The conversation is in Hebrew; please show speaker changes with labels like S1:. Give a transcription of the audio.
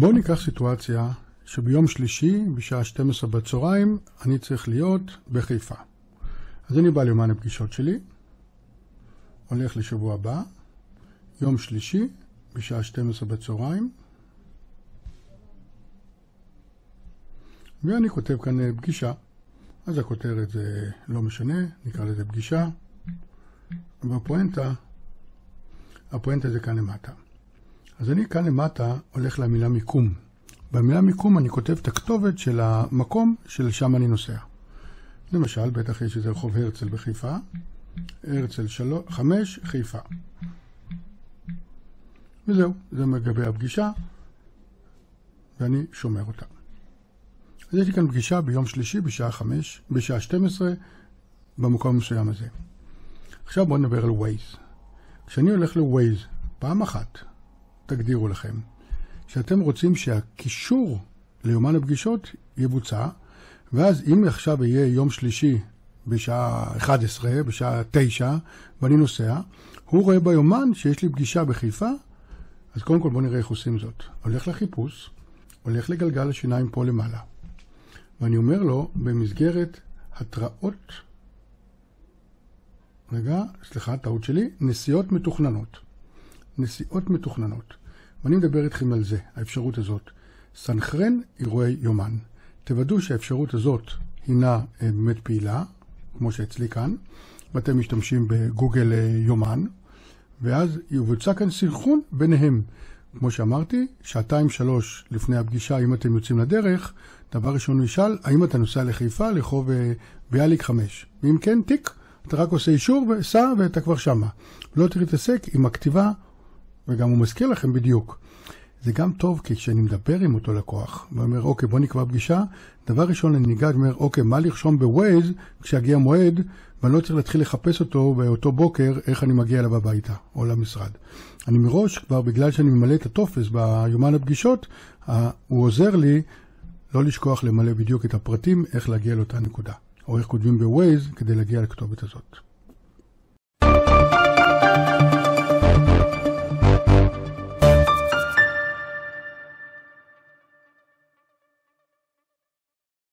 S1: בואו ניקח סיטואציה שביום שלישי, בשעה 12 בצהריים, אני צריך להיות בחיפה. אז אני בא ליומן הפגישות שלי, הולך לשבוע הבא, יום שלישי, בשעה 12 בצהריים, ואני כותב כאן פגישה. אז הכותרת זה לא משנה, נקרא לזה פגישה. והפואנטה, הפואנטה זה כאן למטה. אז אני כאן למטה הולך למילה מיקום. במילה מיקום אני כותב את הכתובת של המקום שלשם אני נוסע. למשל, בטח יש איזה רחוב הרצל בחיפה, הרצל 5, חיפה. וזהו, זה לגבי הפגישה, ואני שומר אותה. אז יש לי כאן פגישה ביום שלישי בשעה 5, בשעה 12, במקום המסוים הזה. עכשיו בואו נדבר על Waze. כשאני הולך ל-Waze, פעם אחת, תגדירו לכם, שאתם רוצים שהקישור ליומן הפגישות יבוצע, ואז אם עכשיו יהיה יום שלישי בשעה 11, בשעה 9, ואני נוסע, הוא רואה ביומן שיש לי פגישה בחיפה, אז קודם כל בואו נראה איך עושים זאת. הולך לחיפוש, הולך לגלגל השיניים פה למעלה, ואני אומר לו, במסגרת התראות, רגע, סליחה, טעות שלי, נסיעות מתוכננות. נסיעות מתוכננות. ואני מדבר איתכם על זה, האפשרות הזאת. סנכרן אירועי יומן. תוודאו שהאפשרות הזאת הינה אה, באמת פעילה, כמו שאצלי כאן, ואתם משתמשים בגוגל אה, יומן, ואז יבוצע כאן סנכרון ביניהם. כמו שאמרתי, שעתיים-שלוש לפני הפגישה, אם אתם יוצאים לדרך, דבר ראשון הוא ישאל, האם אתה נוסע לחיפה, לחוב אה, ביאליק 5? ואם כן, תיק, אתה רק עושה אישור וסע ואתה כבר שמה. לא להתעסק עם הכתיבה, וגם הוא מזכיר לכם בדיוק. זה גם טוב, כי כשאני מדבר עם אותו לקוח, ואומר, אוקיי, בוא נקבע פגישה, דבר ראשון אני ניגש ואומר, אוקיי, מה לרשום בווייז כשיגיע מועד, ואני לא צריך להתחיל לחפש אותו באותו בוקר, איך אני מגיע אליו הביתה, או למשרד. אני מראש, כבר בגלל שאני ממלא את הטופס ביומן הפגישות, הוא עוזר לי לא לשכוח למלא בדיוק את הפרטים, איך להגיע לאותה נקודה, או איך כותבים בווייז כדי להגיע לכתובת הזאת.